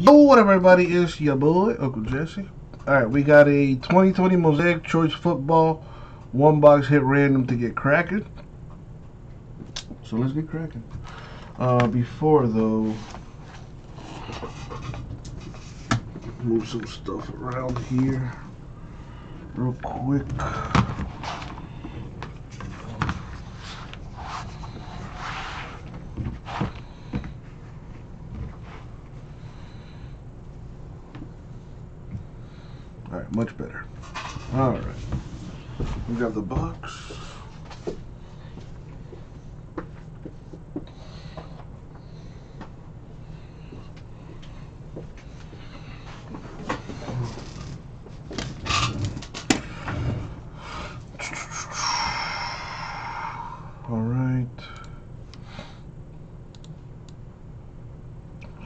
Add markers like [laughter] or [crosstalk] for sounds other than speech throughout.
Yo, what up, everybody? It's your boy, Uncle Jesse. Alright, we got a 2020 Mosaic Choice Football one box hit random to get cracking. So let's get cracking. Uh, before, though, move some stuff around here real quick. Alright, much better. Alright. We got the box. Alright.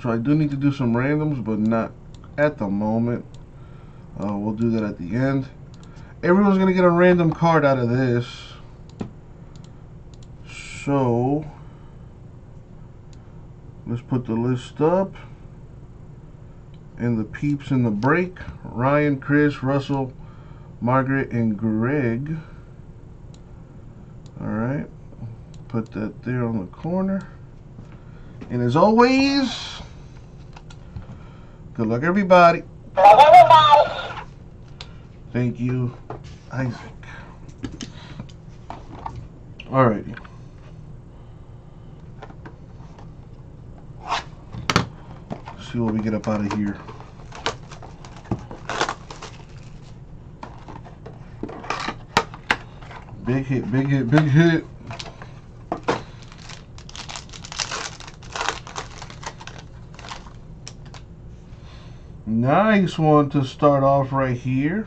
So I do need to do some randoms, but not at the moment. Uh, we'll do that at the end. Everyone's going to get a random card out of this. So, let's put the list up. And the peeps in the break. Ryan, Chris, Russell, Margaret, and Greg. Alright. Put that there on the corner. And as always, good luck everybody. Thank you, Isaac. Alrighty. See what we get up out of here. Big hit, big hit, big hit. Nice one to start off right here.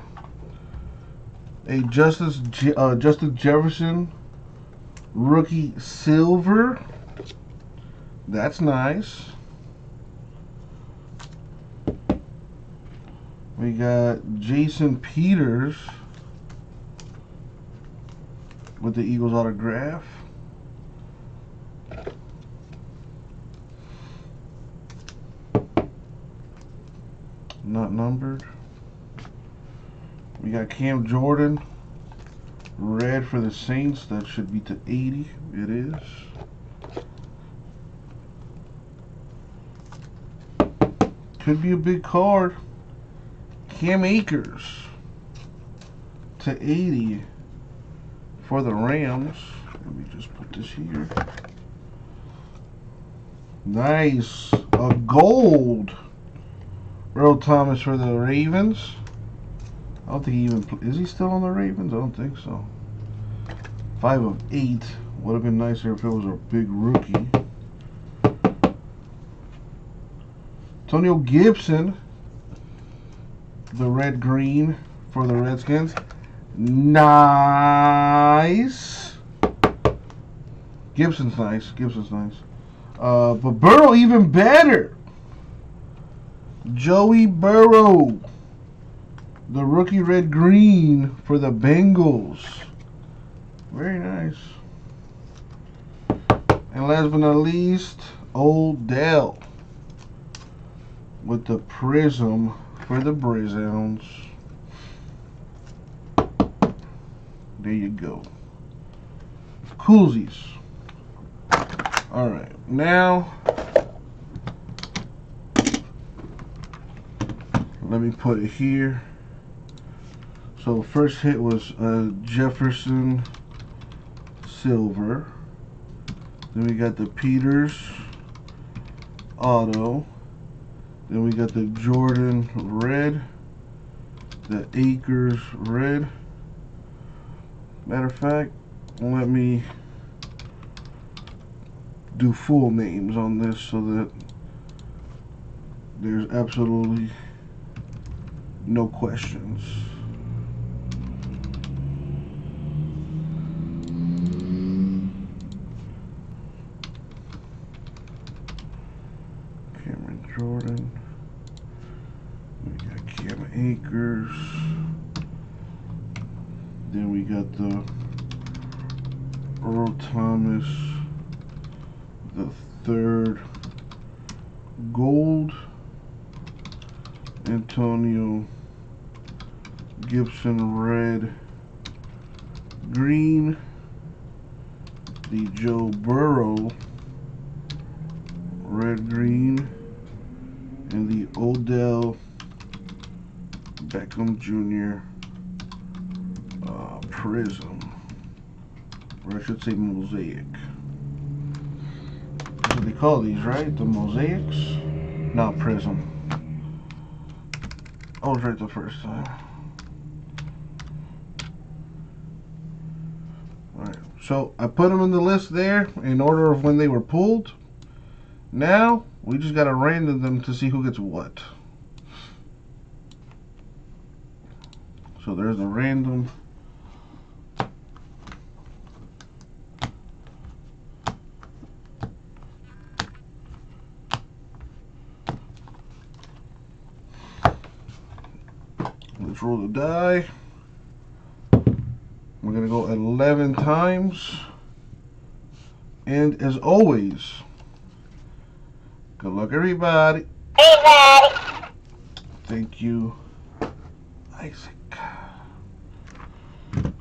A Justin uh, Justin Jefferson rookie silver. That's nice. We got Jason Peters with the Eagles autograph. Not numbered. We got Cam Jordan. Red for the Saints. That should be to 80. It is. Could be a big card. Cam Akers to 80 for the Rams. Let me just put this here. Nice. A gold. Earl Thomas for the Ravens. I don't think he even is he still on the Ravens? I don't think so. Five of eight. Would have been nicer if it was a big rookie. Antonio Gibson, the red green for the Redskins. Nice. Gibson's nice. Gibson's nice. Uh, but Burrow even better. Joey Burrow the rookie red green for the Bengals. Very nice. And last but not least, Odell with the prism for the Browns. There you go. Coolsies. Alright, now let me put it here. So first hit was uh, Jefferson Silver. Then we got the Peters Auto. Then we got the Jordan Red. The Akers Red. Matter of fact, let me do full names on this so that there's absolutely no questions. Jordan. We got Cam Akers. Then we got the Earl Thomas, the third gold. Antonio Gibson red green the Joe Burrow red green and the Odell Beckham Jr. Uh, Prism. Or I should say mosaic. That's what they call these right? The mosaics? Not prism. I was right the first time. Alright, so I put them in the list there in order of when they were pulled. Now, we just gotta random them to see who gets what. So there's the random. Let's roll the die. We're to go 11 times. And as always, good luck, everybody. Everybody. Thank you, Isaac.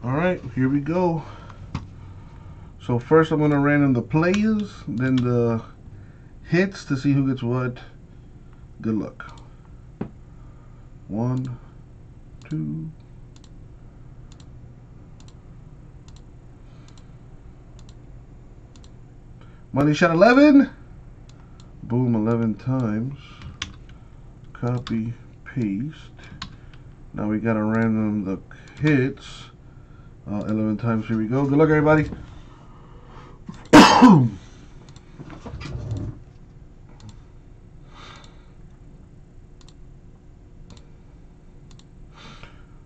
All right, here we go. So first I'm going to random the players, then the hits to see who gets what. Good luck. One, two, Money shot 11. Boom, 11 times. Copy, paste. Now we got to random the hits. Uh, 11 times. Here we go. Good luck, everybody. [coughs]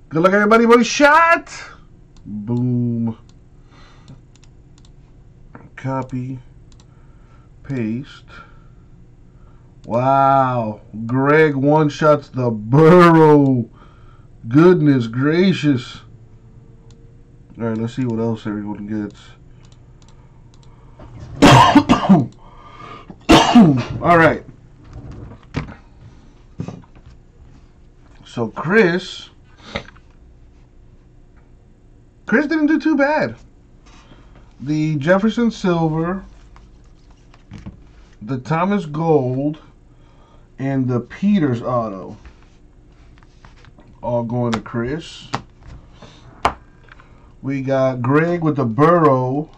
Good luck, everybody. Money shot. Boom. Copy paste. Wow. Greg one shots the Burrow. Goodness gracious. Alright, let's see what else everyone gets. [coughs] Alright. So Chris Chris didn't do too bad. The Jefferson Silver the Thomas Gold, and the Peters Auto. All going to Chris. We got Greg with the Burrow,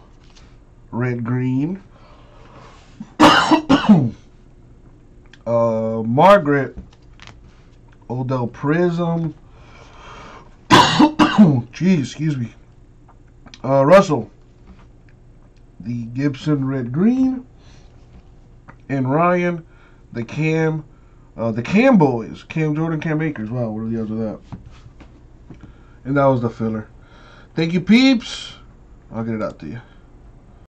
red green. [coughs] uh, Margaret, Odell Prism. [coughs] Geez, excuse me. Uh, Russell, the Gibson red green and Ryan, the Cam, uh, the Cam boys, Cam Jordan, Cam Akers. Wow, what are the odds of that? And that was the filler. Thank you, peeps. I'll get it out to you.